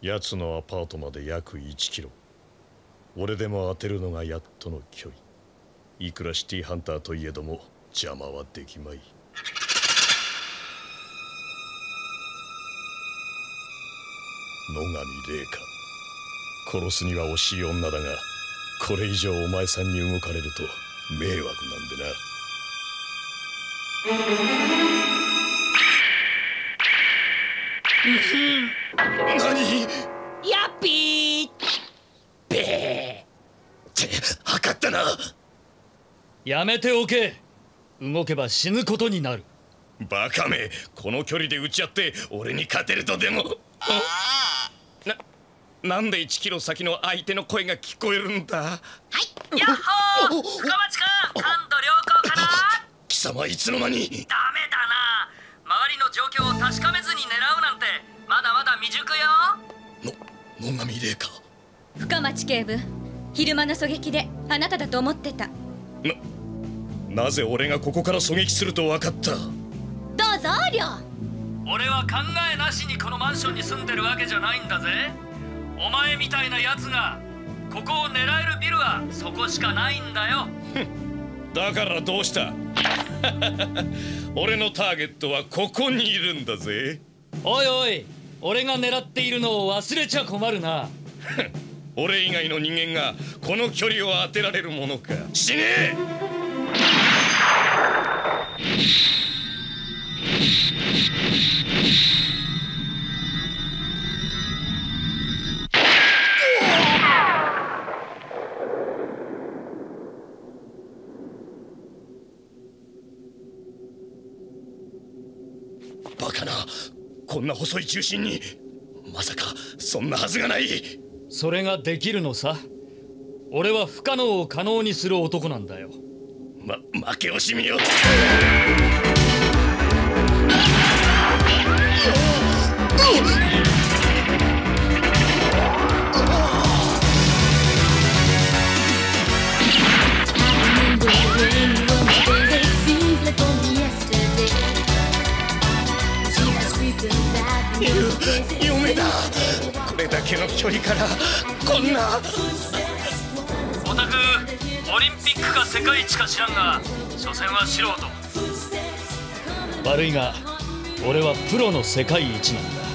奴のアパートまで約1キロ。俺でも当てるのがやっとの距離。いくらシティハンターといえども邪魔はできまい。野上玲香殺すには惜しい女だがこれ以上お前さんに動かれると迷惑なんでな。って測ったな。やめておけ。動けば死ぬことになる。バカめ。この距離で撃ち合って俺に勝てるとでも。ななんで1キロ先の相手の声が聞こえるんだ？はい。ヤッホー。深町くん感度良好かな？貴様いつの間に？ダメだな。周りの状況を確かめずに狙うなんてまだまだ未熟よ。の野上玲香深町警部昼間の狙撃であなただと思ってた。ななぜ俺がここから狙撃すると分かった？どうぞりょ俺は考えなしにこのマンションに住んでるわけじゃないんだぜ。お前みたいなやつがここを狙えるビルはそこしかないんだよ。だからどうした？俺のターゲットはここにいるんだぜ。おいおい俺が狙っているのを忘れちゃ困るな 俺以外の人間がこの距離を当てられるものか。死ね！えバカな。こんな細い中心に。まさかそんなはずがない。それができるのさ。俺は不可能を可能にする男なんだよ。ま負け惜しみよ夢だ。これだけの距離からこんな。オタクオリンピックか世界一か知らんが所詮は素人。悪いが俺はプロの世界一なんだ